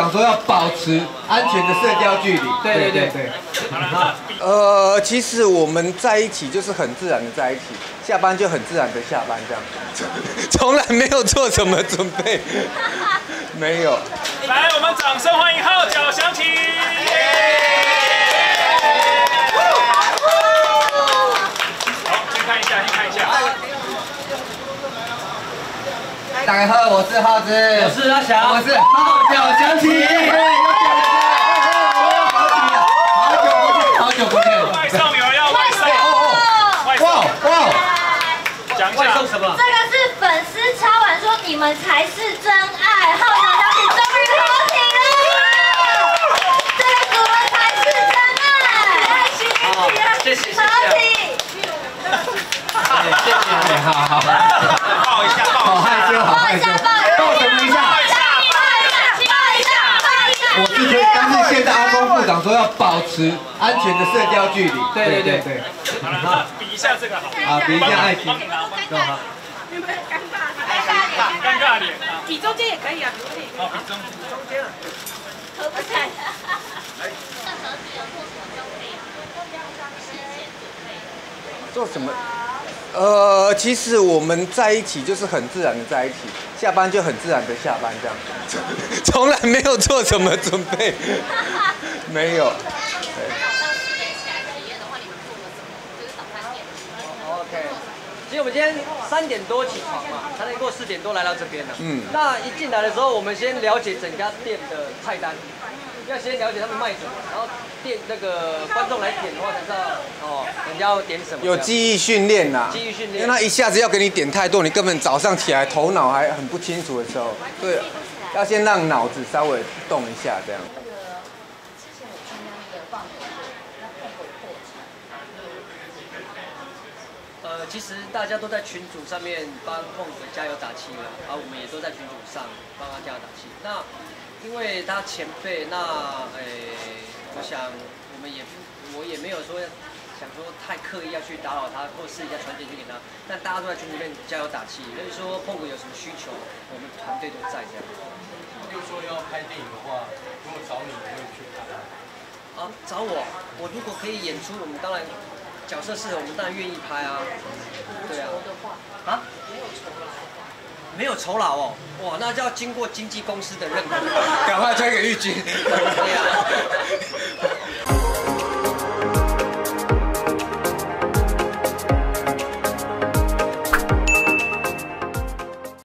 长说要保持安全的社交距离。对对对对。呃，其实我们在一起就是很自然的在一起，下班就很自然的下班这样，从来没有做什么准备，没有。来，我们掌声欢迎号角响起。好，先看一下，先看一下。大家好，我是浩子，我是阿翔，我是号角响起。好久不见，好久不见。外送有人要外送，外送，哇，讲外送什么？这个是粉丝敲完说你们才是真爱，号角响起终于合体了，这个组合才是真爱，开心一起，谢。谢，合体。谢谢，好好，抱一下，好害羞，好害羞，抱什么一下？我是可以，但是现在阿峰部长说要保持安全的社交距离。对对对对。好了，比一下这个好。啊，比一下爱情。好。有没有尴尬？尴尬脸。比中间也可以啊，比中间。好，比中中间。合不来。做什么？呃，其实我们在一起就是很自然的在一起，下班就很自然的下班这样，从来没有做什么准备，没有。OK，其实我们今天三点多起床嘛，才能够四点多来到这边的。嗯。那一进来的时候，我们先了解整家店的菜单。要先了解他们卖什么，然后店那个观众来点的话才知道哦，人家要点什么。有记忆训练呐，记忆训练。因为他一下子要给你点太多，你根本早上起来头脑还很不清楚的时候，对，要先让脑子稍微动一下这样。呃，其实大家都在群组上面帮凤子加油打气了，啊我们也都在群组上帮他加油打气。那因为他前辈，那诶，我想我们也，我也没有说想说太刻意要去打扰他，或试一下传简讯给他。但大家都在群里面加油打气，所以说碰哥有什么需求，我们团队都在这样。说要拍电影的话，如果找你，你会去拍吗？啊，找我，我如果可以演出，我们当然角色适合，我们当然愿意拍啊。对啊。啊？没有酬劳。没有酬劳哦，哇，那就要经过经纪公司的认可，赶快推给玉君。对啊。